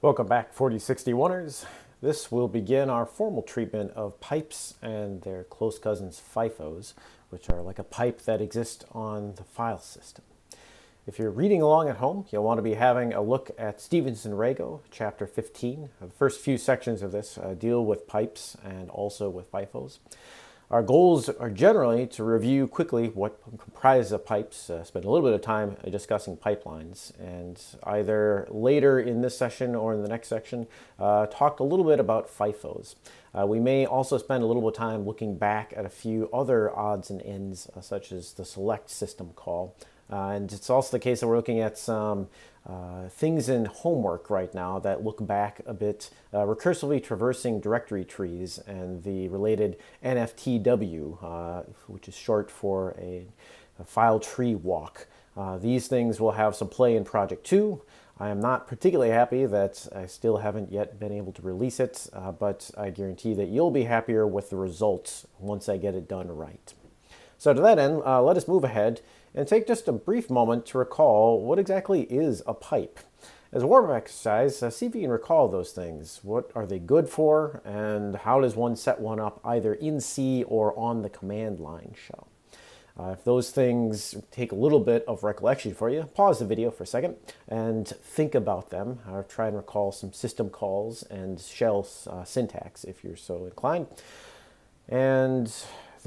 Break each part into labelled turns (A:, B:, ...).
A: Welcome back 4061ers. This will begin our formal treatment of pipes and their close cousins FIFOs, which are like a pipe that exists on the file system. If you're reading along at home, you'll want to be having a look at Stevens-Rago, chapter 15. The first few sections of this uh, deal with pipes and also with FIFOs. Our goals are generally to review quickly what comprises of pipes, uh, spend a little bit of time discussing pipelines, and either later in this session or in the next section, uh, talk a little bit about FIFOs. Uh, we may also spend a little bit of time looking back at a few other odds and ends, uh, such as the select system call. Uh, and it's also the case that we're looking at some uh, things in homework right now that look back a bit, uh, recursively traversing directory trees and the related NFTW, uh, which is short for a, a file tree walk. Uh, these things will have some play in Project 2. I am not particularly happy that I still haven't yet been able to release it, uh, but I guarantee that you'll be happier with the results once I get it done right. So to that end, let us move ahead and take just a brief moment to recall what exactly is a pipe. As a warm-up exercise, uh, see if you can recall those things. What are they good for, and how does one set one up either in C or on the command line shell? Uh, if those things take a little bit of recollection for you, pause the video for a second and think about them. Uh, try and recall some system calls and shell uh, syntax if you're so inclined. And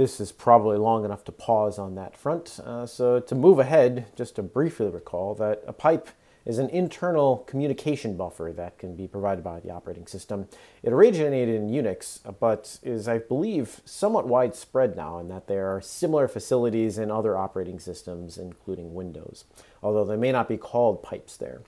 A: this is probably long enough to pause on that front. Uh, so to move ahead, just to briefly recall that a pipe is an internal communication buffer that can be provided by the operating system. It originated in Unix, but is, I believe, somewhat widespread now in that there are similar facilities in other operating systems, including Windows, although they may not be called pipes there.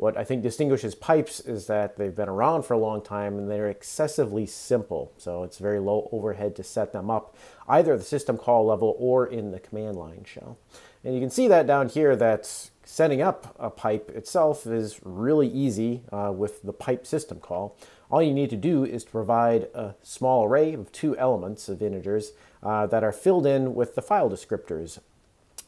A: What I think distinguishes pipes is that they've been around for a long time and they're excessively simple. So it's very low overhead to set them up, either the system call level or in the command line shell. And you can see that down here that setting up a pipe itself is really easy uh, with the pipe system call. All you need to do is to provide a small array of two elements of integers uh, that are filled in with the file descriptors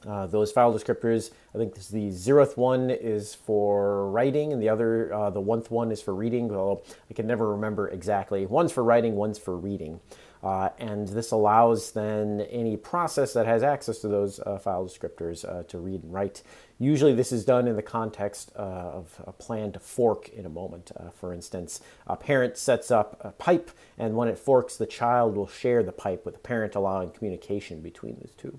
A: uh, those file descriptors, I think this, the zeroth one is for writing and the other, uh, the oneth one is for reading, Well, I can never remember exactly. One's for writing, one's for reading. Uh, and this allows then any process that has access to those uh, file descriptors uh, to read and write. Usually this is done in the context uh, of a plan to fork in a moment. for instance, a parent sets up a pipe and when it forks, the child will share the pipe with the parent, allowing communication between the two.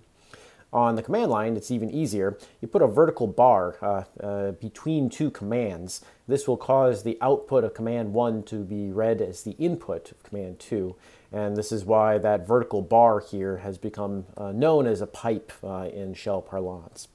A: On the command line, it's even easier. You put a vertical bar uh, uh, between two commands. This will cause the output of command 1 to be read as the input of command 2. And this is why that vertical bar here has become uh, known as a pipe uh, in shell parlance.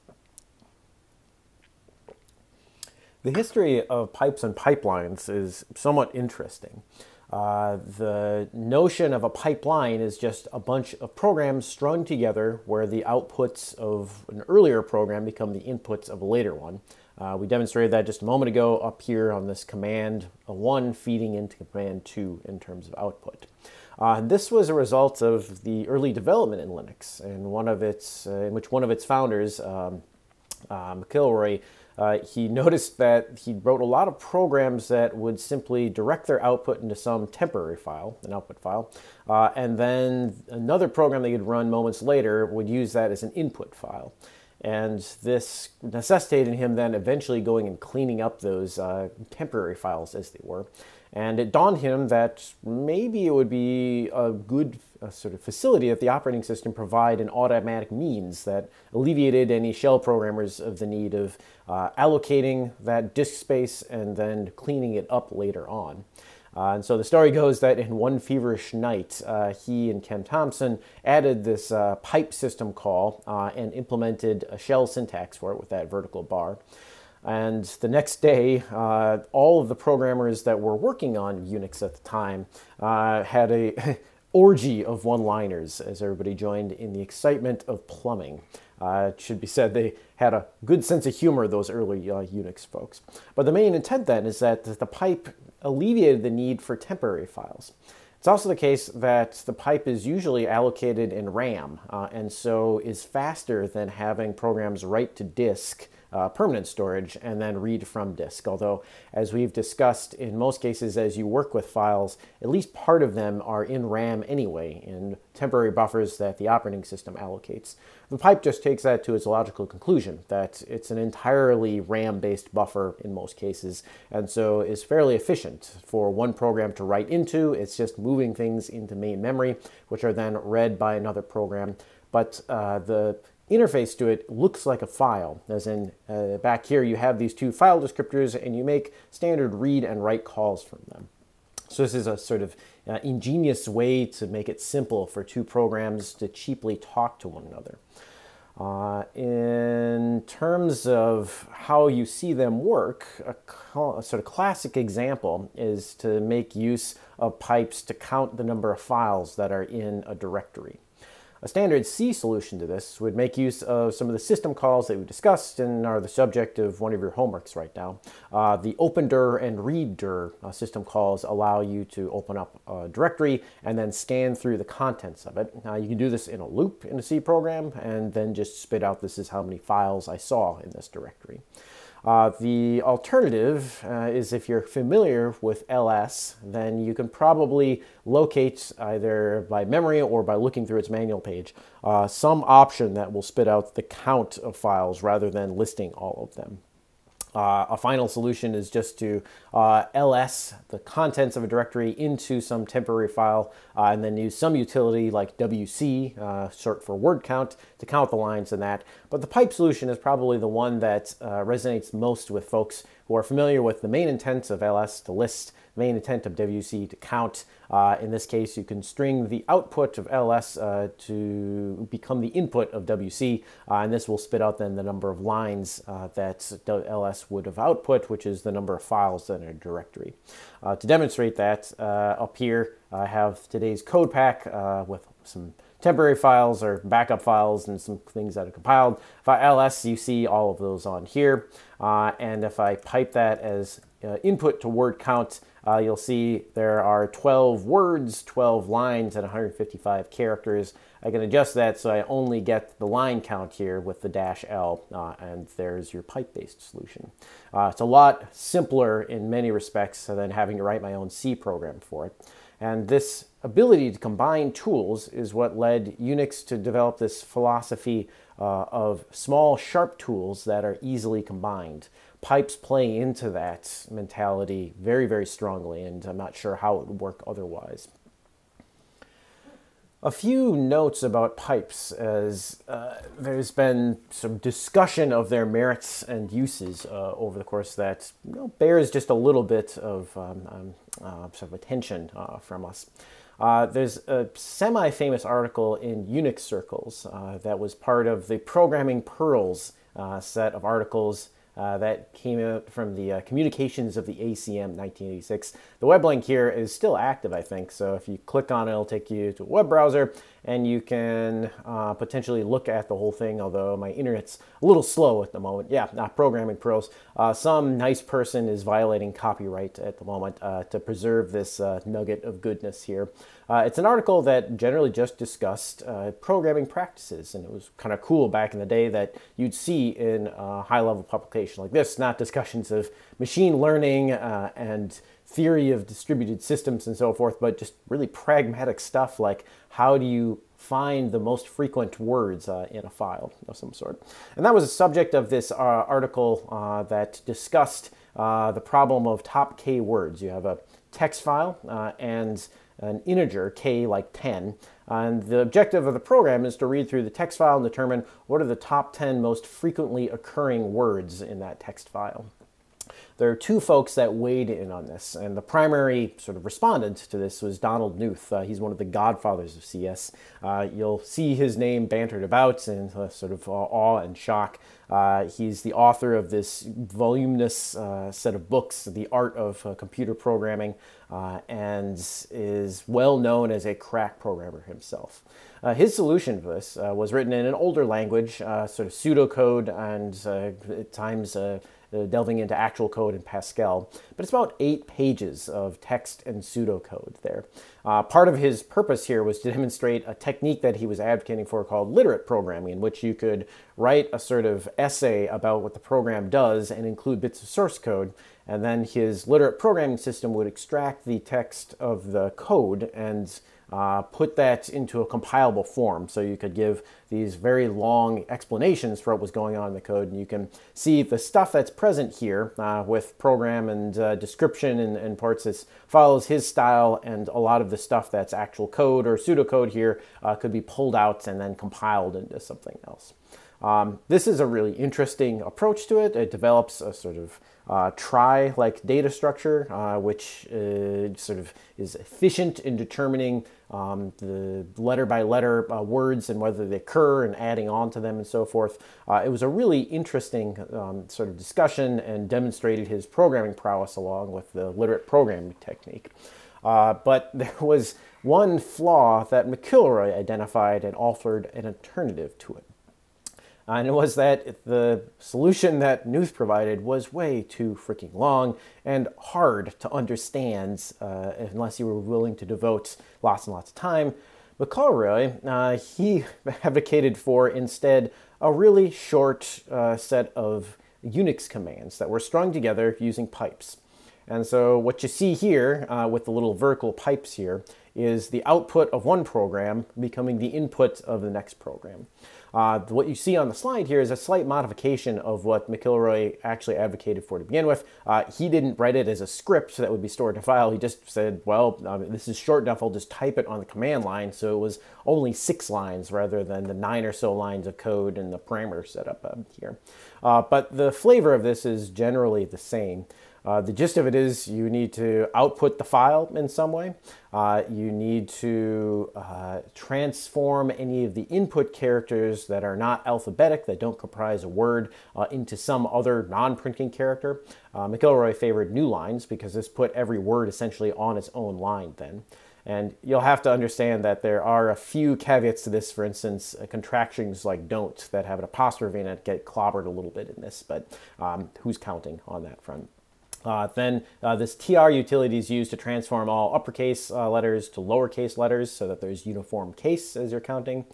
A: The history of pipes and pipelines is somewhat interesting. Uh, the notion of a pipeline is just a bunch of programs strung together where the outputs of an earlier program become the inputs of a later one. Uh, we demonstrated that just a moment ago up here on this command 1 feeding into command 2 in terms of output. Uh, this was a result of the early development in Linux, and one of its, uh, in which one of its founders, um, uh, McIlroy, uh, he noticed that he wrote a lot of programs that would simply direct their output into some temporary file, an output file, uh, and then another program that could run moments later would use that as an input file. And this necessitated him then eventually going and cleaning up those uh, temporary files as they were. And it dawned him that maybe it would be a good sort of facility that the operating system provide an automatic means that alleviated any shell programmers of the need of uh, allocating that disk space and then cleaning it up later on. Uh, and so the story goes that in one feverish night, uh, he and Ken Thompson added this uh, pipe system call uh, and implemented a shell syntax for it with that vertical bar. And the next day, uh, all of the programmers that were working on Unix at the time uh, had a orgy of one-liners as everybody joined in the excitement of plumbing. Uh, it should be said they had a good sense of humor, those early uh, Unix folks. But the main intent then is that the pipe alleviated the need for temporary files. It's also the case that the pipe is usually allocated in RAM, uh, and so is faster than having programs write to disk uh, permanent storage and then read from disk. Although, as we've discussed, in most cases, as you work with files, at least part of them are in RAM anyway, in temporary buffers that the operating system allocates. The pipe just takes that to its logical conclusion that it's an entirely RAM based buffer in most cases, and so is fairly efficient for one program to write into. It's just moving things into main memory, which are then read by another program. But uh, the interface to it looks like a file, as in uh, back here you have these two file descriptors and you make standard read and write calls from them. So this is a sort of uh, ingenious way to make it simple for two programs to cheaply talk to one another. Uh, in terms of how you see them work, a, a, sort of classic example is to make use of pipes to count the number of files that are in a directory. A standard C solution to this would make use of some of the system calls that we discussed and are the subject of one of your homeworks right now. Uh, the opendir and readdir uh, system calls allow you to open up a directory and then scan through the contents of it. You can do this in a loop in a C program and then just spit out this is how many files I saw in this directory. Uh, the alternative uh, is if you're familiar with LS, then you can probably locate either by memory or by looking through its manual page uh, some option that will spit out the count of files rather than listing all of them. Uh, a final solution is just to uh, ls the contents of a directory into some temporary file uh, and then use some utility like wc, uh, short for word count, to count the lines in that. But the pipe solution is probably the one that uh, resonates most with folks who are familiar with the main intent of ls to list main intent of WC to count. Uh, in this case, you can string the output of LS uh, to become the input of WC, uh, and this will spit out then the number of lines uh, that LS would have output, which is the number of files in a directory. Uh, to demonstrate that, uh, up here I have today's code pack with some temporary files or backup files and some things that are compiled. If I ls, you see all of those on here. Uh, and if I pipe that as uh, input to word count, uh, you'll see there are 12 words, 12 lines, and 155 characters. I can adjust that so I only get the line count here with the dash L, uh, and there's your pipe-based solution. Uh, it's a lot simpler in many respects than having to write my own C program for it. And this ability to combine tools is what led Unix to develop this philosophy uh, of small, sharp tools that are easily combined. Pipes play into that mentality very, very strongly, and I'm not sure how it would work otherwise. A few notes about pipes, as uh, there's been some discussion of their merits and uses uh, over the course that you know, bears just a little bit of um, um, uh, sort of attention uh, from us. Uh, there's a semi-famous article in Unix circles uh, that was part of the Programming Pearls set of articles that came out from the uh, communications of the ACM 1986. The web link here is still active, I think, so if you click on it, it'll take you to a web browser and you can uh, potentially look at the whole thing, although my internet's a little slow at the moment. Yeah, not programming pros. Uh, some nice person is violating copyright at the moment uh, to preserve this uh, nugget of goodness here. Uh, it's an article that generally just discussed uh, programming practices, and it was kind of cool back in the day that you'd see in a high-level publication like this, not discussions of machine learning and theory of distributed systems and so forth, but just really pragmatic stuff like how do you find the most frequent words uh, in a file of some sort. And that was a subject of this uh, article uh, that discussed uh, the problem of top k words. You have a text file uh, and an integer, k like 10, and the objective of the program is to read through the text file and determine what are the top 10 most frequently occurring words in that text file. There are two folks that weighed in on this, and the primary sort of respondent to this was Donald Knuth. Uh, he's one of the godfathers of CS. Uh, you'll see his name bantered about in uh, sort of awe and shock. Uh, he's the author of this voluminous uh, set of books, The Art of Computer Programming, and is well known as a crack programmer himself. Uh, his solution for this uh, was written in an older language, uh, sort of pseudocode, and at times uh, delving into actual code in Pascal. But it's about eight pages of text and pseudocode there. Uh, part of his purpose here was to demonstrate a technique that he was advocating for called literate programming, in which you could write a sort of essay about what the program does and include bits of source code. And then his literate programming system would extract the text of the code and uh, put that into a compilable form. So you could give these very long explanations for what was going on in the code. And you can see the stuff that's present here uh, with program and uh, description and, and, parts that follows his style. And a lot of the stuff that's actual code or pseudocode here uh, could be pulled out and then compiled into something else. Um, this is a really interesting approach to it. It develops a sort of uh, trie like data structure, uh, which uh, sort of is efficient in determining um, the letter by letter uh, words and whether they occur and adding on to them and so forth. Uh, it was a really interesting um, sort of discussion and demonstrated his programming prowess along with the literate programming technique. Uh, but there was one flaw that McIlroy identified and offered an alternative to it and it was that the solution that Knuth provided was way too freaking long and hard to understand uh, unless you were willing to devote lots and lots of time. McIlroy, uh, he advocated for instead a really short uh, set of Unix commands that were strung together using pipes. And so what you see here uh, with the little vertical pipes here is the output of one program becoming the input of the next program. Uh, what you see on the slide here is a slight modification of what McIlroy actually advocated for to begin with. Uh, he didn't write it as a script that would be stored in a file. He just said, well, um, this is short enough, I'll just type it on the command line. So it was only six lines rather than the nine or so lines of code and the parameter setup uh, here. Uh, but the flavor of this is generally the same. Uh, the gist of it is you need to output the file in some way. Uh, you need to uh, transform any of the input characters that are not alphabetic, that don't comprise a word, uh, into some other non-printing character. Uh, McIlroy favored new lines because this put every word essentially on its own line then. And you'll have to understand that there are a few caveats to this. For instance, uh, contractions like don't that have an apostrophe in it get clobbered a little bit in this, but um, who's counting on that front? Uh, then uh, this TR utility is used to transform all uppercase uh, letters to lowercase letters so that there's uniform case as you're counting.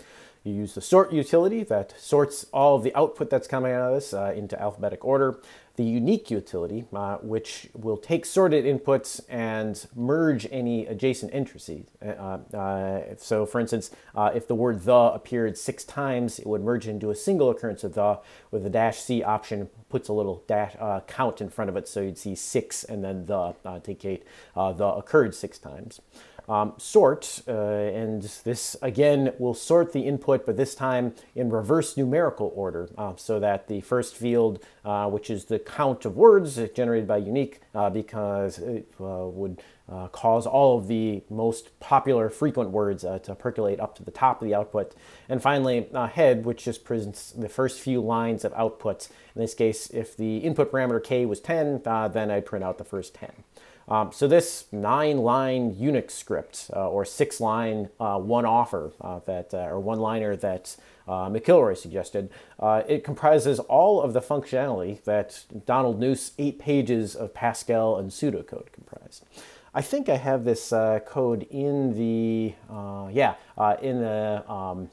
A: You use the sort utility that sorts all of the output that's coming out of this uh, into alphabetic order the uniq utility, uh, which will take sorted inputs and merge any adjacent entries. Uh, uh, so for instance, uh, if the word the appeared six times, it would merge into a single occurrence of the, with the dash C option puts a little dash uh, count in front of it, so you'd see six and then the to indicate the occurred six times um, sort, uh, and this again will sort the input, but this time in reverse numerical order, uh, so that the first field, uh, which is the count of words generated by uniq, uh, because it uh, would uh, cause all of the most popular frequent words to percolate up to the top of the output. And finally, head, which just presents the first few lines of output. In this case, if the input parameter k was 10, then I'd print out the first 10. Um, so this nine-line Unix script uh, or six-line uh, one-offer uh, that uh, or one-liner that uh, McIlroy suggested, it comprises all of the functionality that Donald Knuth's eight pages of Pascal and pseudocode comprise. I think I have this code in the yeah in the um,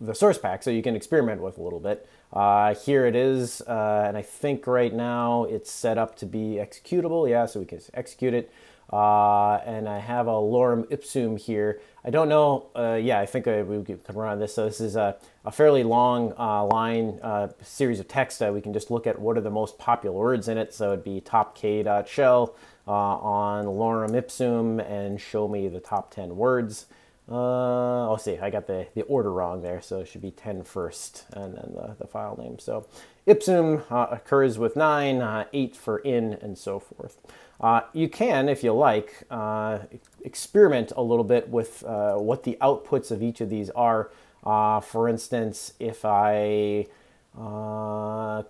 A: the source pack, so you can experiment with a little bit. Uh, here it is, uh, and I think right now it's set up to be executable. Yeah, so we can execute it. Uh, and I have a lorem ipsum here. I don't know, uh, yeah, I think I, we can run this. So this is a, a fairly long uh, line uh, series of text that we can just look at what are the most popular words in it. So it'd be top k.shell on lorem ipsum and show me the top 10 words. Uh, I'll see, I got the, the order wrong there, so it should be 10 first, and then the, the file name. So ipsum uh, occurs with 9, uh, 8 for in, and so forth. Uh, you can, if you like, uh, experiment a little bit with uh, what the outputs of each of these are. for instance, if I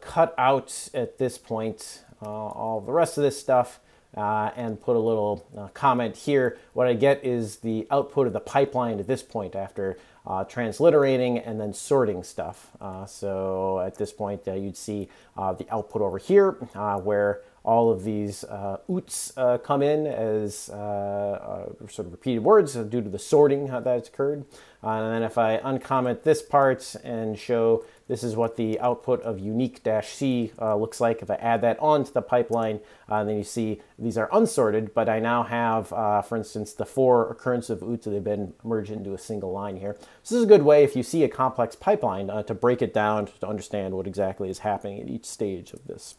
A: cut out at this point all the rest of this stuff, uh, and put a little uh, comment here. What I get is the output of the pipeline at this point after uh, transliterating and then sorting stuff. Uh, so at this point, uh, you'd see uh, the output over here where all of these uh, oots uh, come in as uh, sort of repeated words due to the sorting that's occurred. And then if I uncomment this part and show this is what the output of uniq-c uh, looks like if I add that onto the pipeline, and then you see these are unsorted, but I now have, uh, for instance, the four occurrence of that have been merged into a single line here. So this is a good way if you see a complex pipeline uh, to break it down to understand what exactly is happening at each stage of this.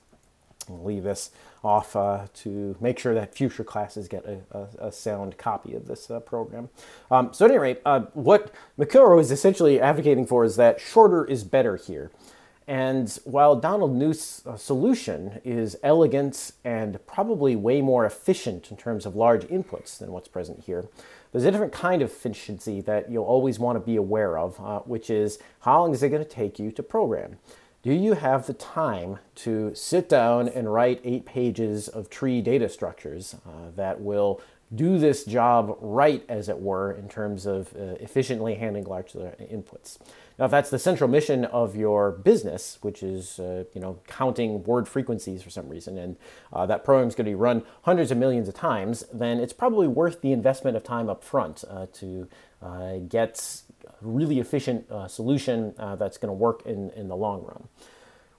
A: I'll leave this off uh, to make sure that future classes get a, a, a sound copy of this uh, program. Um, so at any rate, uh, what McIlroy is essentially advocating for is that shorter is better here. And while Donald Knuth's uh, solution is elegant and probably way more efficient in terms of large inputs than what's present here, there's a different kind of efficiency that you'll always want to be aware of, uh, which is how long is it going to take you to program? Do you have the time to sit down and write eight pages of tree data structures uh, that will do this job right, as it were, in terms of uh, efficiently handling large inputs? Now, if that's the central mission of your business, which is uh, you know counting word frequencies for some reason, and uh, that program is going to be run hundreds of millions of times, then it's probably worth the investment of time up front uh, to uh, get really efficient uh, solution uh, that's going to work in, in the long run.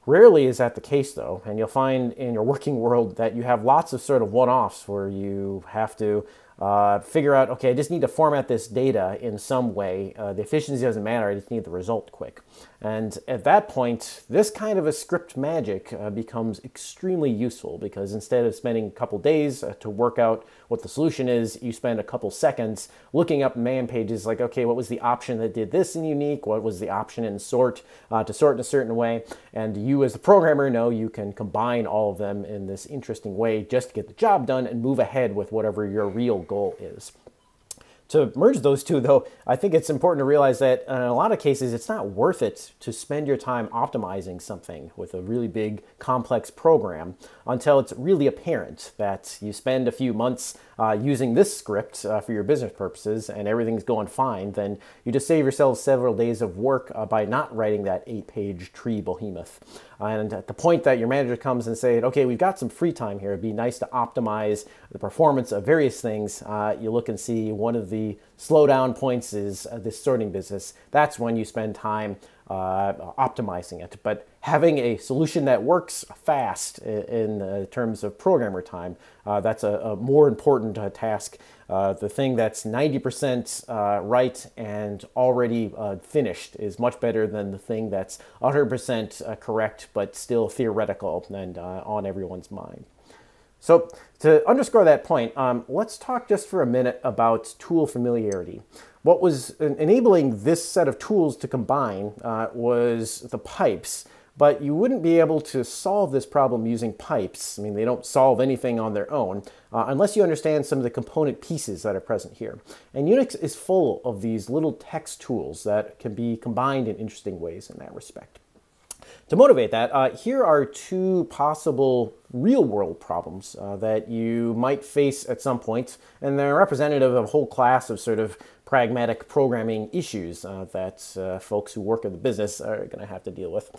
A: Rarely is that the case though, and you'll find in your working world that you have lots of sort of one-offs where you have to uh, figure out, okay, I just need to format this data in some way. Uh, the efficiency doesn't matter, I just need the result quick. And at that point, this kind of a script magic uh, becomes extremely useful because instead of spending a couple days uh, to work out what the solution is, you spend a couple seconds looking up man pages like, okay, what was the option that did this in uniq? What was the option in sort uh, to sort in a certain way? And you as the programmer know you can combine all of them in this interesting way just to get the job done and move ahead with whatever your real goal is. To merge those two, though, I think it's important to realize that in a lot of cases, it's not worth it to spend your time optimizing something with a really big, complex program until it's really apparent that you spend a few months uh, using this script uh, for your business purposes and everything's going fine, then you just save yourself several days of work uh, by not writing that eight page tree behemoth. And at the point that your manager comes and say, okay, we've got some free time here, it'd be nice to optimize the performance of various things, uh, you look and see one of the slowdown points is uh, this sorting business. That's when you spend time uh, optimizing it. But having a solution that works fast in, in terms of programmer time, uh, that's a, a, more important uh, task. Uh, the thing that's 90% uh, right and already finished is much better than the thing that's 100% correct but still theoretical and on everyone's mind. So to underscore that point, um, let's talk just for a minute about tool familiarity. What was enabling this set of tools to combine uh, was the pipes, but you wouldn't be able to solve this problem using pipes. I mean, they don't solve anything on their own uh, unless you understand some of the component pieces that are present here. And Unix is full of these little text tools that can be combined in interesting ways in that respect. To motivate that, uh, here are two possible real world problems uh, that you might face at some point, and they're representative of a whole class of sort of pragmatic programming issues uh, that uh, folks who work in the business are going to have to deal with.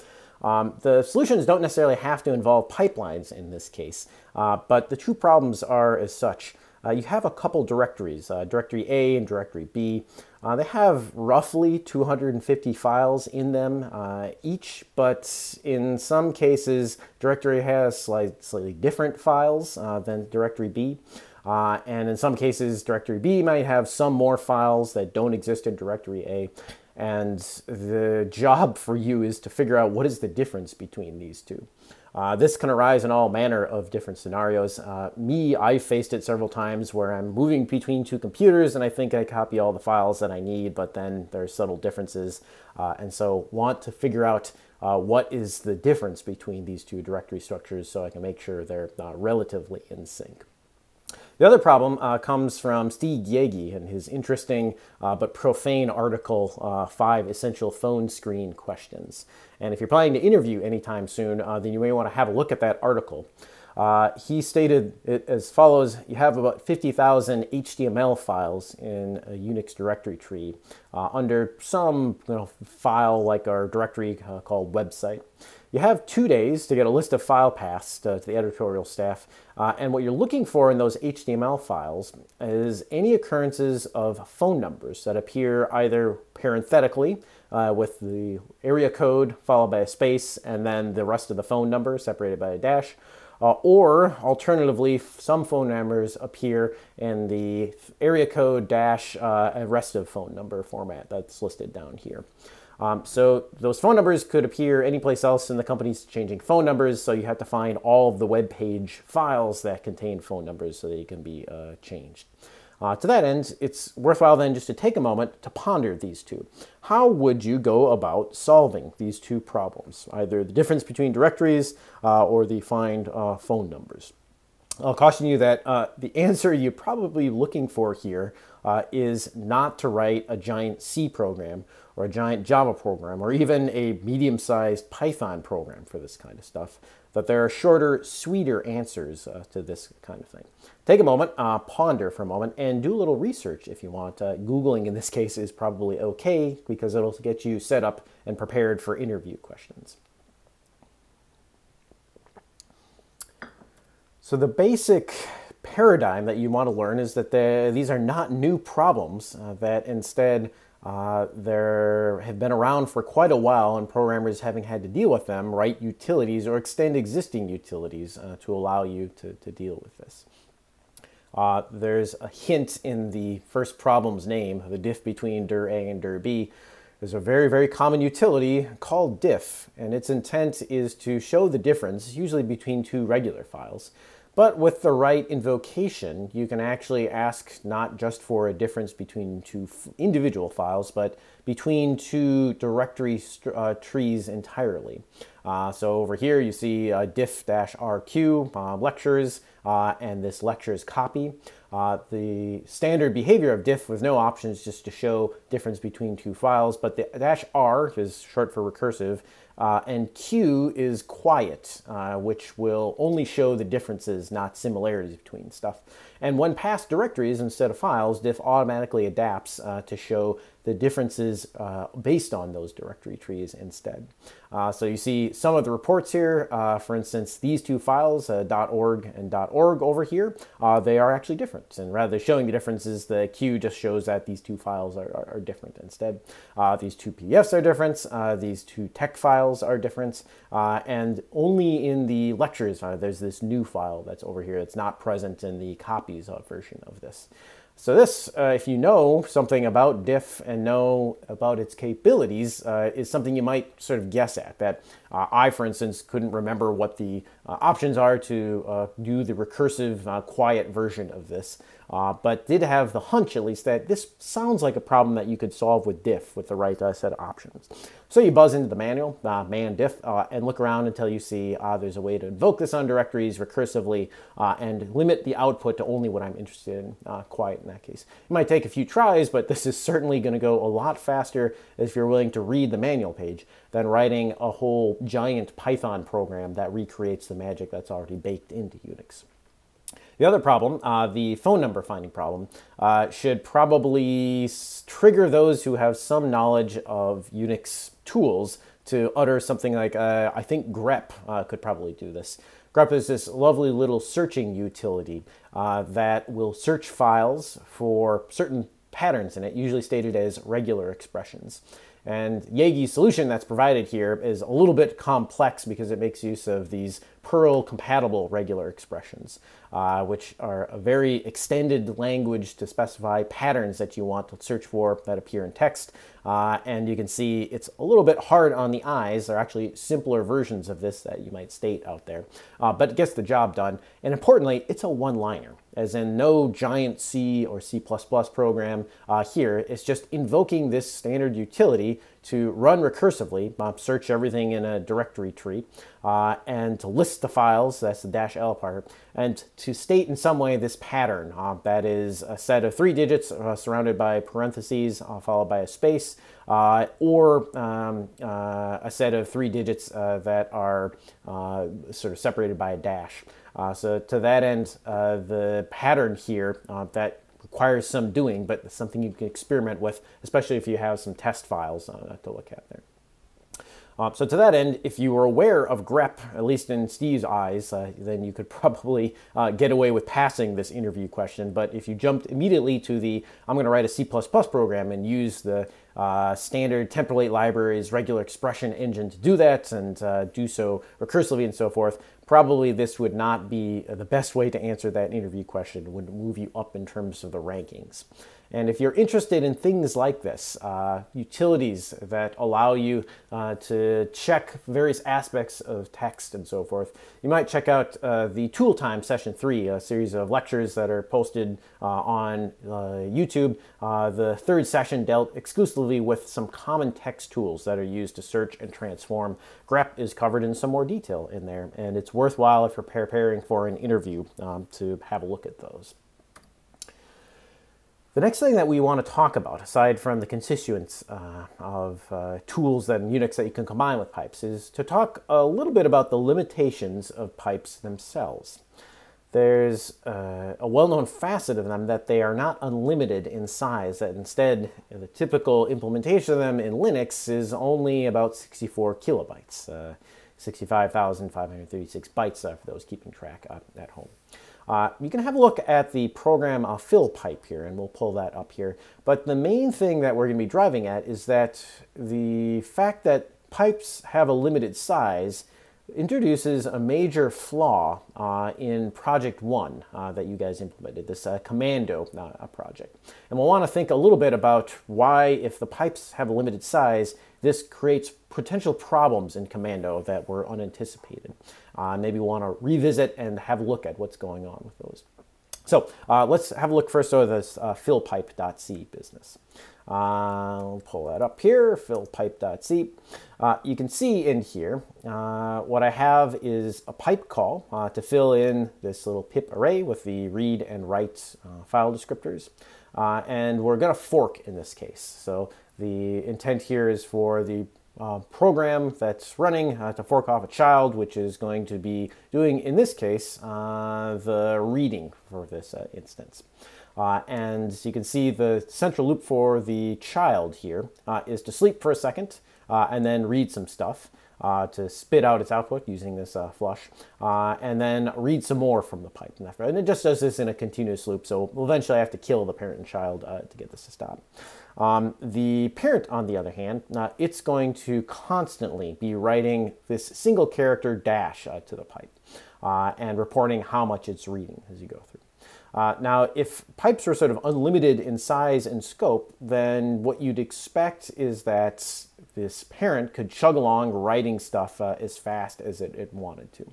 A: Um, the solutions don't necessarily have to involve pipelines in this case, uh, but the two problems are as such. Uh, you have a couple directories, directory A and directory B. Uh, they have roughly 250 files in them uh, each, but in some cases, directory A has slight, slightly different files uh, than directory B. Uh, and in some cases, directory B might have some more files that don't exist in directory A. And the job for you is to figure out what is the difference between these two. Uh, this can arise in all manner of different scenarios. Uh, me, I faced it several times where I'm moving between two computers and I think I copy all the files that I need, but then there's subtle differences. Uh, and so want to figure out uh, what is the difference between these two directory structures so I can make sure they're uh, relatively in sync. The other problem uh, comes from Steve Yegge and his interesting uh, but profane article, uh, Five Essential Phone Screen Questions. And if you're planning to interview anytime soon, uh, then you may want to have a look at that article. Uh, he stated it as follows You have about 50,000 HTML files in a Unix directory tree uh, under some you know, file like our directory uh, called website. You have two days to get a list of file paths uh, to the editorial staff, uh, and what you're looking for in those HTML files is any occurrences of phone numbers that appear either parenthetically uh, with the area code followed by a space and then the rest of the phone number separated by a dash, uh, or alternatively, some phone numbers appear in the area code dash uh, rest of phone number format that's listed down here. Um, so those phone numbers could appear anyplace else in the company's changing phone numbers, so you have to find all of the web page files that contain phone numbers so they can be uh, changed. Uh, to that end, it's worthwhile then just to take a moment to ponder these two. How would you go about solving these two problems, either the difference between directories uh, or the find uh, phone numbers? I'll caution you that uh, the answer you're probably looking for here uh, is not to write a giant C program or a giant Java program or even a medium-sized Python program for this kind of stuff, that there are shorter, sweeter answers uh, to this kind of thing. Take a moment, uh, ponder for a moment, and do a little research if you want. Uh, Googling in this case is probably okay because it'll get you set up and prepared for interview questions. So the basic paradigm that you want to learn is that the, these are not new problems, uh, that instead uh, there have been around for quite a while and programmers having had to deal with them, write utilities or extend existing utilities uh, to allow you to, to deal with this. Uh, there's a hint in the first problem's name, the diff between dir A and dir B. There's a very, very common utility called diff, and its intent is to show the difference, usually between two regular files. But with the right invocation, you can actually ask not just for a difference between two individual files, but between two directory uh, trees entirely. Uh, so over here you see uh, diff-rq uh, lectures uh, and this lectures copy. Uh, the standard behavior of diff with no options just to show difference between two files, but the dash r is short for recursive uh, and Q is quiet, uh, which will only show the differences, not similarities between stuff. And when passed directories instead of files, diff automatically adapts uh, to show the differences uh, based on those directory trees instead. Uh, so you see some of the reports here. Uh, for instance, these two files, uh, .org and .org over here, uh, they are actually different. And rather than showing the differences, the Q just shows that these two files are, are, are different instead. These two PDFs are different. these two TeX files are different. and only in the lectures, there's this new file that's over here. It's not present in the version of this. So this, uh, if you know something about diff and know about its capabilities, uh, is something you might sort of guess at. That uh, I, for instance, couldn't remember what the uh, options are to uh, do the recursive uh, quiet version of this, but did have the hunch, at least, that this sounds like a problem that you could solve with diff with the right set of options. So you buzz into the manual, uh, man diff, uh, and look around until you see uh, there's a way to invoke this on directories recursively uh, and limit the output to only what I'm interested in, uh, quiet in that case. It might take a few tries, but this is certainly going to go a lot faster if you're willing to read the manual page than writing a whole giant Python program that recreates the magic that's already baked into Unix. The other problem, uh, the phone number finding problem, uh, should probably trigger those who have some knowledge of Unix tools to utter something like, uh, I think grep uh, could probably do this. grep is this lovely little searching utility uh, that will search files for certain patterns in it, usually stated as regular expressions. And Yegge's solution that's provided here is a little bit complex because it makes use of these Perl compatible regular expressions, uh, which are a very extended language to specify patterns that you want to search for that appear in text. Uh, and you can see it's a little bit hard on the eyes. There are actually simpler versions of this that you might state out there, uh, but it gets the job done. And importantly, it's a one-liner as in no giant C or C++ program uh, here. It's just invoking this standard utility to run recursively, uh, search everything in a directory tree, uh, and to list the files, that's the dash L part, and to state in some way this pattern uh, that is a set of three digits uh, surrounded by parentheses uh, followed by a space, uh, or um, a set of three digits that are sort of separated by a dash. Uh, so to that end, uh, the pattern here uh, that requires some doing, but something you can experiment with, especially if you have some test files uh, to look at there. Uh, so to that end, if you were aware of grep, at least in Steve's eyes, uh, then you could probably uh, get away with passing this interview question. But if you jumped immediately to the, I'm going to write a C++ program and use the uh, standard template libraries, regular expression engine to do that and uh, do so recursively and so forth, probably this would not be the best way to answer that interview question. Would move you up in terms of the rankings. And if you're interested in things like this, uh, utilities that allow you uh, to check various aspects of text and so forth, you might check out uh, the Tool Time Session 3, a series of lectures that are posted uh, on uh, YouTube. Uh, the third session dealt exclusively with some common text tools that are used to search and transform. grep is covered in some more detail in there, and it's worthwhile if you're preparing for an interview um, to have a look at those. The next thing that we want to talk about, aside from the constituents uh, of uh, tools and Unix that you can combine with pipes, is to talk a little bit about the limitations of pipes themselves. There's uh, a well-known facet of them that they are not unlimited in size, that instead the typical implementation of them in Linux is only about 64 kilobytes, uh, 65,536 bytes for those keeping track uh, at home. Uh, you can have a look at the program uh, fill pipe here, and we'll pull that up here. But the main thing that we're going to be driving at is that the fact that pipes have a limited size introduces a major flaw uh, in Project One uh, that you guys implemented, this uh, Commando uh, project. And we'll want to think a little bit about why, if the pipes have a limited size, this creates potential problems in Commando that were unanticipated. Uh, maybe want to revisit and have a look at what's going on with those. So uh, let's have a look first at this uh, fillpipe.c business. Uh, I'll pull that up here, fillpipe.c. Uh, you can see in here, uh, what I have is a pipe call uh, to fill in this little pip array with the read and write uh, file descriptors. Uh, and we're going to fork in this case. So the intent here is for the uh, program that's running uh, to fork off a child, which is going to be doing, in this case, uh, the reading for this uh, instance. Uh, and you can see the central loop for the child here uh, is to sleep for a second and then read some stuff. to spit out its output using this flush, and then read some more from the pipe. And it just does this in a continuous loop, so eventually have to kill the parent and child to get this to stop. Um, the parent, on the other hand, uh, it's going to constantly be writing this single character dash uh, to the pipe uh, and reporting how much it's reading as you go through. Uh, now, if pipes are sort of unlimited in size and scope, then what you'd expect is that this parent could chug along writing stuff uh, as fast as it, it wanted to.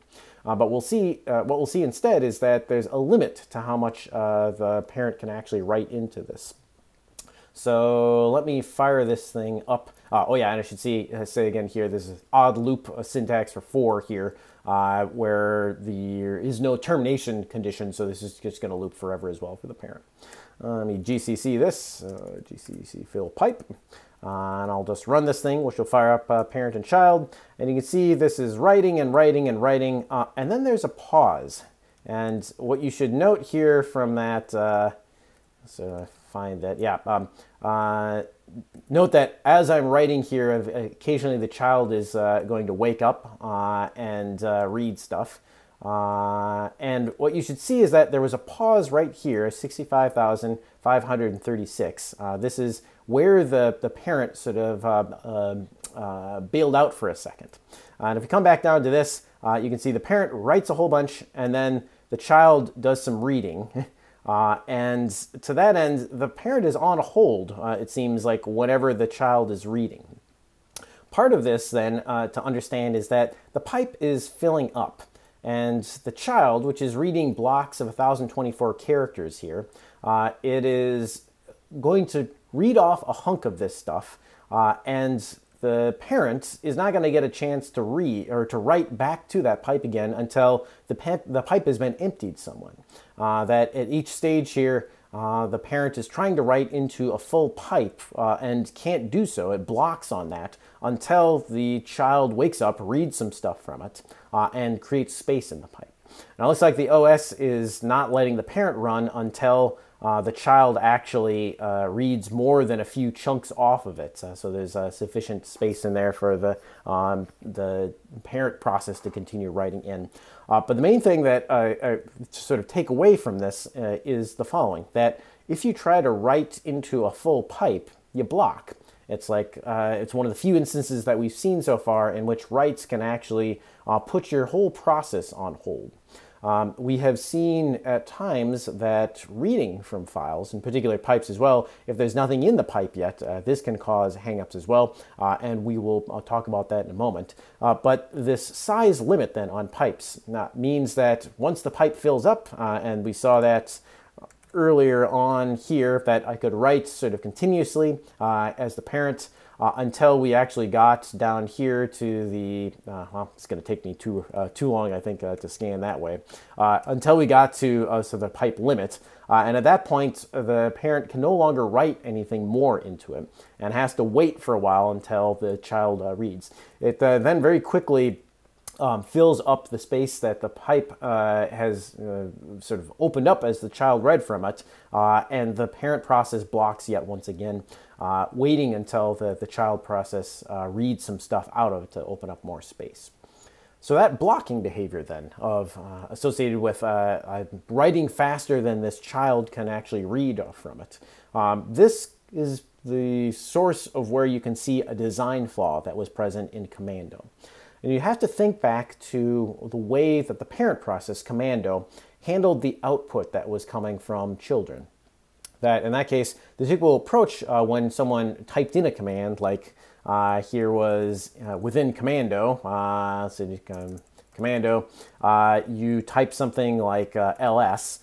A: Uh, but we'll see, uh, what we'll see instead is that there's a limit to how much uh, the parent can actually write into this. So let me fire this thing up. Uh, oh yeah, and I should see, uh, say again here, this is odd loop syntax for for here, uh, where there is no termination condition, so this is just going to loop forever as well for the parent. Uh, let me GCC this, uh, GCC fill pipe, uh, and I'll just run this thing, which will fire up parent and child, and you can see this is writing and writing and writing, and then there's a pause. And what you should note here from that, so find that. Yeah. Um, uh, note that as I'm writing here, occasionally the child is uh, going to wake up uh, and uh, read stuff. Uh, and what you should see is that there was a pause right here, 65,536. Uh, this is where the, the parent sort of bailed out for a second. and if you come back down to this, you can see the parent writes a whole bunch and then the child does some reading. Uh, and to that end, the parent is on hold, uh, it seems like, whatever the child is reading. Part of this, then, uh, to understand is that the pipe is filling up, and the child, which is reading blocks of 1024 characters here, uh, it is going to read off a hunk of this stuff, uh, and the parent is not going to get a chance to read or to write back to that pipe again until the, the pipe has been emptied somewhat. Uh, that at each stage here, uh, the parent is trying to write into a full pipe uh, and can't do so. It blocks on that until the child wakes up, reads some stuff from it, uh, and creates space in the pipe. Now it looks like the OS is not letting the parent run until uh, the child actually uh, reads more than a few chunks off of it. So there's sufficient space in there for the, um, the parent process to continue writing in. Uh, but the main thing that I sort of take away from this uh, is the following, that if you try to write into a full pipe, you block. It's like it's one of the few instances that we've seen so far in which writes can actually put your whole process on hold. Um, we have seen at times that reading from files, in particular pipes as well, if there's nothing in the pipe yet, uh, this can cause hangups as well, uh, and we will uh, talk about that in a moment. Uh, but this size limit then on pipes uh, means that once the pipe fills up, uh, and we saw that earlier on here, that I could write sort of continuously as the parent uh, until we actually got down here to the, uh, well, it's going to take me too, uh, too long, I think, uh, to scan that way, uh, until we got to so the pipe limit. and at that point, the parent can no longer write anything more into it and has to wait for a while until the child reads. It then very quickly um, fills up the space that the pipe uh, has uh, sort of opened up as the child read from it, uh, and the parent process blocks yet once again, uh, waiting until the, the child process uh, reads some stuff out of it to open up more space. So that blocking behavior then of uh, associated with writing faster than this child can actually read from it. Um, this is the source of where you can see a design flaw that was present in Commando. And you have to think back to the way that the parent process, Commando, handled the output that was coming from children. That in that case, the typical approach uh, when someone typed in a command, like uh, here was uh, within Commando, uh, so um, Commando, uh, you type something like uh, ls,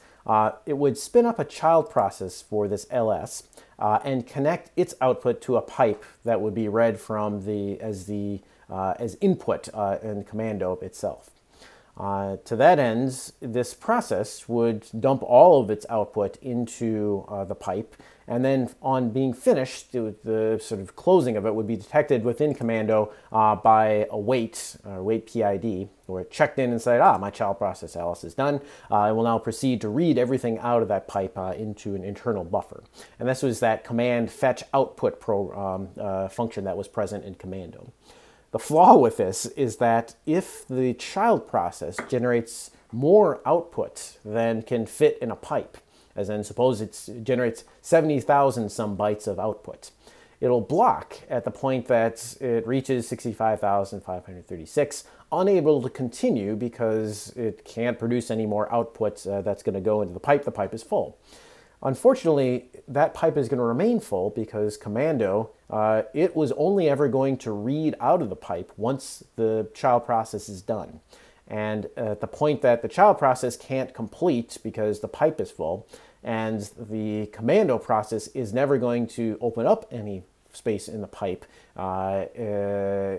A: it would spin up a child process for this ls and connect its output to a pipe that would be read from the as the uh, as input uh, in Commando itself. Uh, to that end, this process would dump all of its output into uh, the pipe, and then on being finished, the sort of closing of it would be detected within Commando uh, by a wait, or wait PID, where it checked in and said, ah, my child process ls is done. Uh, I will now proceed to read everything out of that pipe uh, into an internal buffer. And this was that command fetch output pro, um, function that was present in Commando. The flaw with this is that if the child process generates more output than can fit in a pipe, as in suppose it generates 70,000 some bytes of output, it'll block at the point that it reaches 65,536, unable to continue because it can't produce any more output uh, that's going to go into the pipe. The pipe is full. Unfortunately, that pipe is going to remain full because Commando, uh, it was only ever going to read out of the pipe once the child process is done. And at the point that the child process can't complete because the pipe is full, and the Commando process is never going to open up any space in the pipe uh, uh,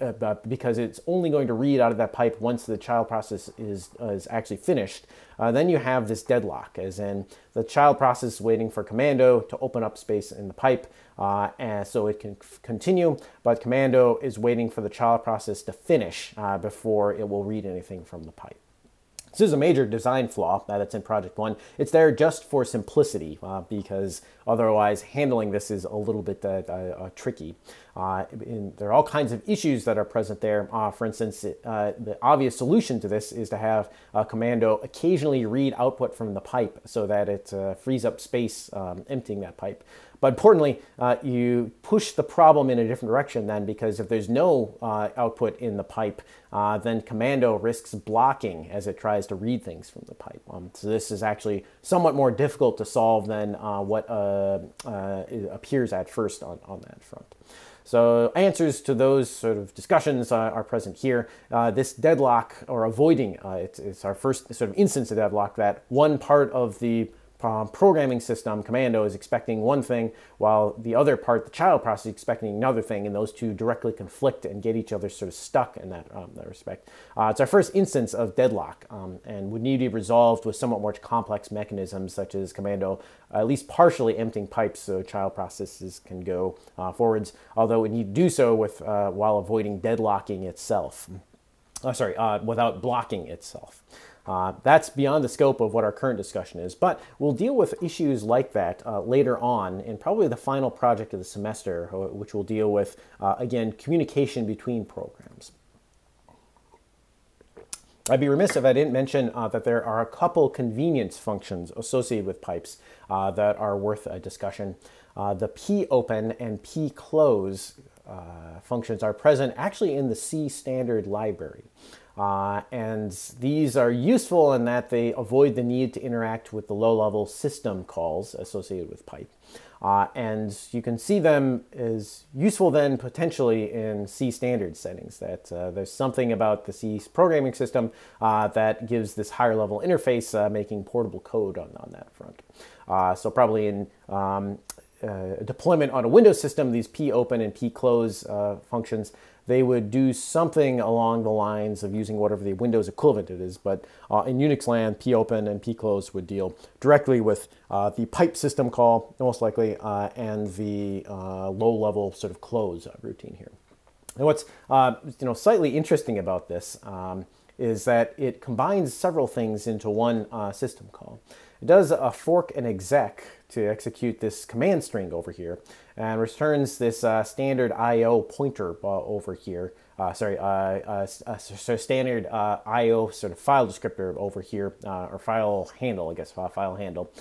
A: uh, because it's only going to read out of that pipe once the child process is, is actually finished. Uh, then you have this deadlock, as in the child process is waiting for Commando to open up space in the pipe, uh, and so it can continue, but Commando is waiting for the child process to finish uh, before it will read anything from the pipe. This is a major design flaw that's in Project One. It's there just for simplicity uh, because otherwise handling this is a little bit uh, uh, uh tricky. There are all kinds of issues that are present there. For instance, the obvious solution to this is to have a Commando occasionally read output from the pipe so that it frees up space um, emptying that pipe. But importantly, uh, you push the problem in a different direction then because if there's no uh, output in the pipe, uh, then Commando risks blocking as it tries to read things from the pipe. Um, so this is actually somewhat more difficult to solve than what uh, appears at first on, on that front. So answers to those sort of discussions uh, are present here. Uh, this deadlock or avoiding, uh, it's, it's, our first sort of instance of deadlock that one part of the um, programming system, Commando, is expecting one thing, while the other part, the child process, is expecting another thing, and those two directly conflict and get each other sort of stuck in that, um, that respect. Uh, it's our first instance of deadlock um, and would need to be resolved with somewhat more complex mechanisms such as Commando at least partially emptying pipes so child processes can go uh, forwards, although it need to do so with, uh, while avoiding deadlocking itself. Uh, sorry, uh, without blocking itself. Uh, that's beyond the scope of what our current discussion is, but we'll deal with issues like that uh, later on in probably the final project of the semester, uh, which will deal with, uh, again, communication between programs. I'd be remiss if I didn't mention uh, that there are a couple convenience functions associated with pipes uh, that are worth a discussion. The popen and pclose uh, functions are present actually in the C standard library. Uh, and these are useful in that they avoid the need to interact with the low-level system calls associated with pipe. Uh, and you can see them as useful then potentially in C standard settings, that uh, there's something about the C programming system uh, that gives this higher level interface uh, making portable code on, on that front. Uh, so probably in um, uh, deployment on a Windows system, these popen and p pclose functions they would do something along the lines of using whatever the Windows equivalent it is. But uh, in Unix land, popen and pclose would deal directly with uh, the pipe system call, most likely, uh, and the uh, low-level sort of close routine here. And what's uh, you know slightly interesting about this um, is that it combines several things into one uh, system call. It does a fork and exec to execute this command string over here and returns this uh, standard IO pointer uh, over here. Uh, sorry, uh, uh, uh, so standard IO sort of file descriptor over here, or file handle, I guess, file handle,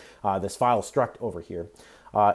A: this file struct over here.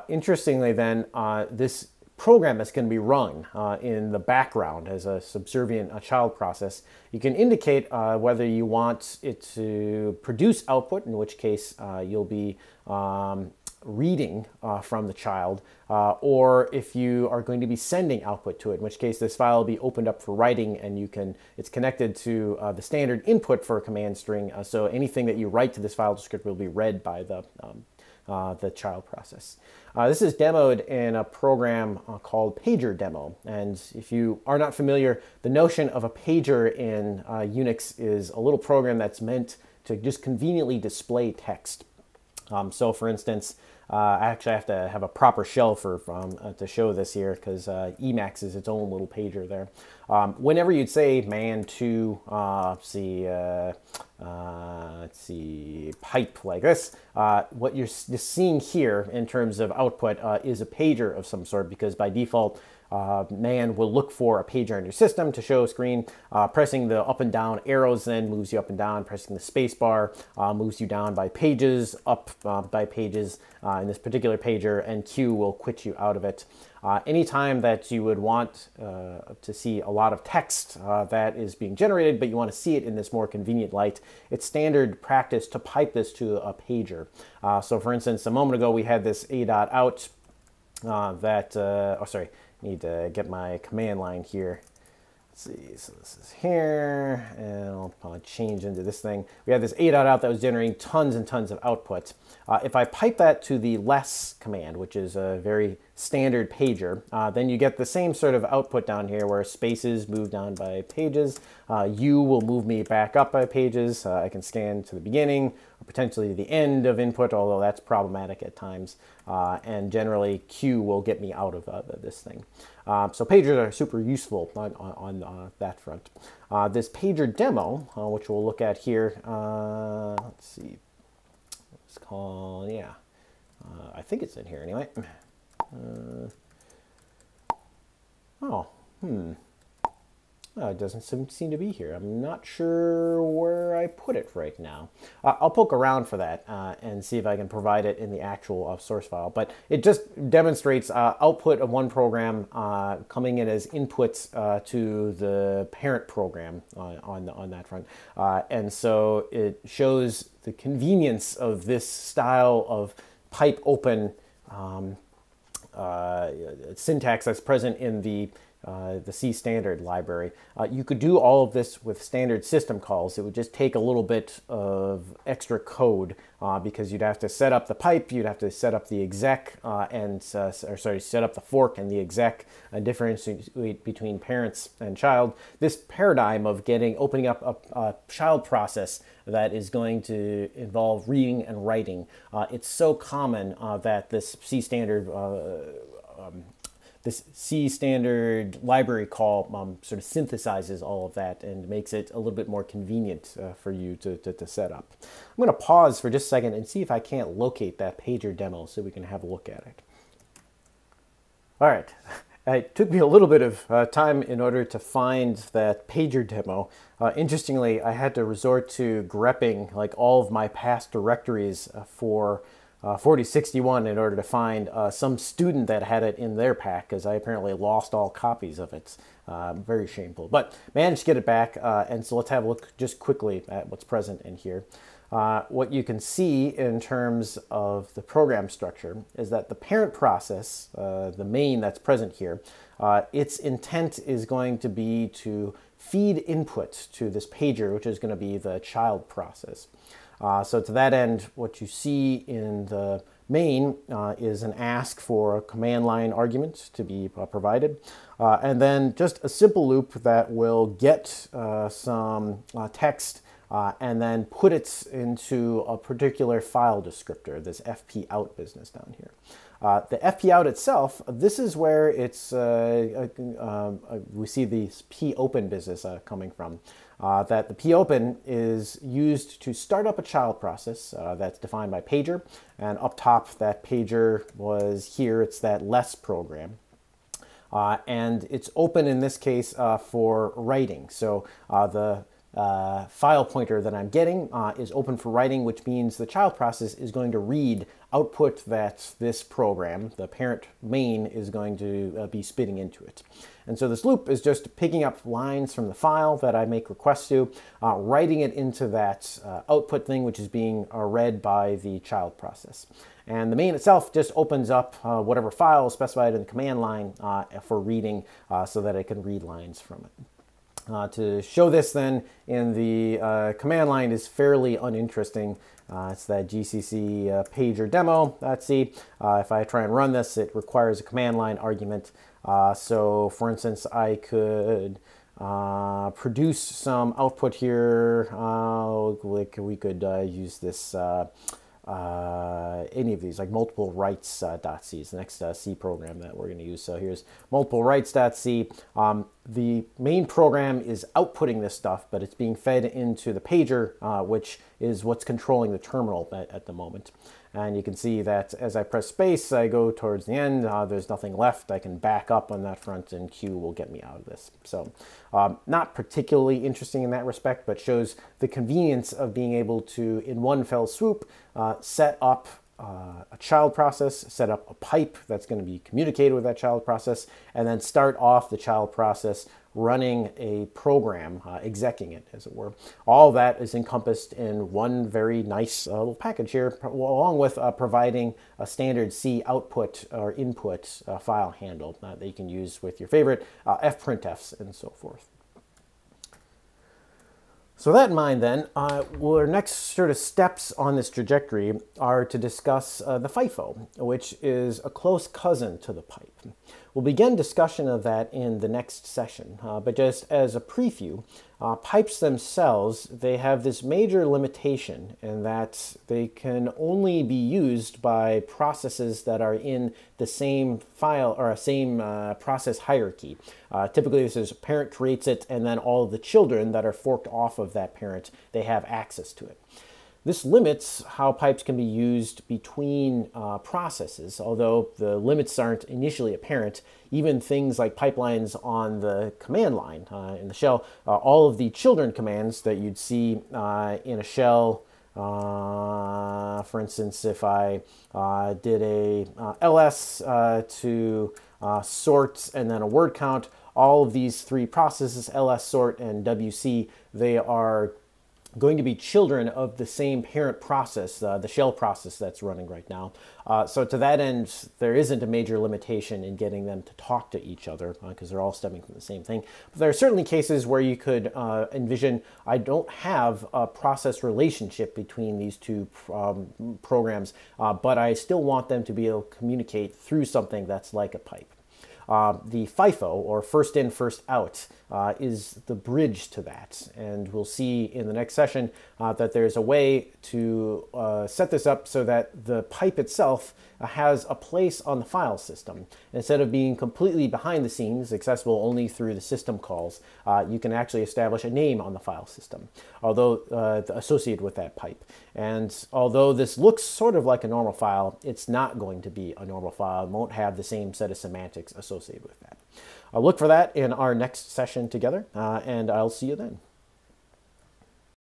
A: interestingly then, this program that's going to be run uh, in the background as a subservient a child process. You can indicate uh, whether you want it to produce output, in which case uh, you'll be um, reading uh, from the child, uh, or if you are going to be sending output to it, in which case this file will be opened up for writing and you can, it's connected to uh, the standard input for a command string. Uh, so anything that you write to this file descriptor will be read by the, um, uh, the child process. Uh, this is demoed in a program called Pager Demo. And if you are not familiar, the notion of a pager in Unix is a little program that's meant to just conveniently display text. Um, so for instance, uh, I actually have to have a proper shell for um, uh, to show this here because uh, Emacs is its own little pager there. Um, whenever you'd say man to uh, let's see uh, uh, let's see pipe like this, what you're seeing here in terms of output is a pager of some sort because by default uh, man will look for a pager on your system to show a screen. Uh, pressing the up and down arrows then moves you up and down. Pressing the space bar uh, moves you down by pages, up uh, by pages uh, in this particular pager, and Q will quit you out of it. Uh, anytime that you would want to see a lot of text that is being generated, but you want to see it in this more convenient light, it's standard practice to pipe this to a pager. so for instance, a moment ago we had this a dot out that, oh sorry, need to get my command line here. Let's see, so this is here, and I'll probably change into this thing. We had this A dot out that was generating tons and tons of output. Uh, if I pipe that to the less command, which is a very standard pager, uh, then you get the same sort of output down here where spaces move down by pages. Uh, U will move me back up by pages. Uh, I can scan to the beginning potentially the end of input, although that's problematic at times. Uh, and generally Q will get me out of uh, this thing. so pagers are super useful on, on, on that front. this pager demo, which we'll look at here, let's see, it's called, yeah, I think it's in here anyway. Uh, oh, hmm. Oh, it doesn't seem to be here. I'm not sure where I put it right now. Uh, I'll poke around for that uh, and see if I can provide it in the actual uh, source file. But it just demonstrates uh, output of one program uh, coming in as inputs uh, to the parent program on, on, on that front. and so it shows the convenience of this style of pipe open um, syntax that's present in the uh, the C standard library. Uh, you could do all of this with standard system calls. It would just take a little bit of extra code uh, because you'd have to set up the pipe, you'd have to set up the exec, uh, and uh, or sorry, set up the fork and the exec, and differentiate between parents and child. This paradigm of getting opening up a, a child process that is going to involve reading and writing. It's so common that this C standard um, this C standard library call um, sort of synthesizes all of that and makes it a little bit more convenient uh, for you to, to, to, set up. I'm going to pause for just a second and see if I can't locate that pager demo so we can have a look at it. All right. It took me a little bit of uh, time in order to find that pager demo. Uh, interestingly, I had to resort to grepping like all of my past directories uh, for uh, 4061 in order to find uh, some student that had it in their pack because I apparently lost all copies of it. Uh, very shameful, but managed to get it back. Uh, and so let's have a look just quickly at what's present in here. Uh, what you can see in terms of the program structure is that the parent process, uh, the main that's present here, its intent is going to be to feed input to this pager, which is going to be the child process. Uh, so to that end, what you see in the main uh, is an ask for a command line argument to be uh, provided, uh, and then just a simple loop that will get uh, some uh, text and then put it into a particular file descriptor, this fp out business down here. The FP out itself, this is where it's we see the popen business coming from uh, that the popen is used to start up a child process uh, that's defined by pager. And up top, that pager was here, it's that less program. Uh, and it's open in this case uh, for writing. So uh, the uh, file pointer that I'm getting uh, is open for writing, which means the child process is going to read output that this program, the parent main, is going to uh, be spitting into it. And so this loop is just picking up lines from the file that I make requests to, uh, writing it into that uh, output thing, which is being uh, read by the child process. And the main itself just opens up whatever file is specified in the command line for reading so that it can read lines from it. Uh, to show this then in the uh, command line is fairly uninteresting. Uh, it's that GCC uh, pager demo. Let's see. Uh, if I try and run this, it requires a command line argument. Uh, so for instance, I could produce some output here. like we could use this uh, any of these, like multiple writes.c uh, is the next uh, C program that we're going to use. So here's multiple writes.c. Um, the main program is outputting this stuff, but it's being fed into the pager, uh, which is what's controlling the terminal at, at the moment. And you can see that as I press space, I go towards the end, uh, there's nothing left. I can back up on that front and Q will get me out of this. So um, not particularly interesting in that respect, but shows the convenience of being able to, in one fell swoop, uh, set up uh, a child process, set up a pipe that's going to be communicated with that child process, and then start off the child process running a program, uh, executing it, as it were. All that is encompassed in one very nice uh, little package here, along with uh, providing a standard C output or input uh, file handle uh, that you can use with your favorite uh, fprintfs and so forth. So that in mind then, uh, well, our next sort of steps on this trajectory are to discuss uh, the FIFO, which is a close cousin to the pipe. We'll begin discussion of that in the next session, uh, but just as a preview, uh, pipes themselves, they have this major limitation in that they can only be used by processes that are in the same file or same uh, process hierarchy. Uh, typically this is parent creates it and then all of the children that are forked off of that parent, they have access to it. This limits how pipes can be used between uh, processes, although the limits aren't initially apparent. Even things like pipelines on the command line uh, in the shell, uh, all of the children commands that you'd see uh, in a shell, uh, for instance, if I uh, did a ls to sort and then a word count, all of these three processes, ls sort and wc, they are going to be children of the same parent process, uh, the shell process that's running right now. Uh, so to that end, there isn't a major limitation in getting them to talk to each other because uh, they're all stemming from the same thing. But there are certainly cases where you could uh, envision I don't have a process relationship between these two um, programs, uh, but I still want them to be able to communicate through something that's like a pipe. Uh, the FIFO, or first in, first out, uh, is the bridge to that. And we'll see in the next session uh, that there's a way to uh, set this up so that the pipe itself uh, has a place on the file system. Instead of being completely behind the scenes, accessible only through the system calls, uh, you can actually establish a name on the file system, although uh, associated with that pipe. And although this looks sort of like a normal file, it's not going to be a normal file. It won't have the same set of semantics associated with that. I'll look for that in our next session together, uh, and I'll see you then.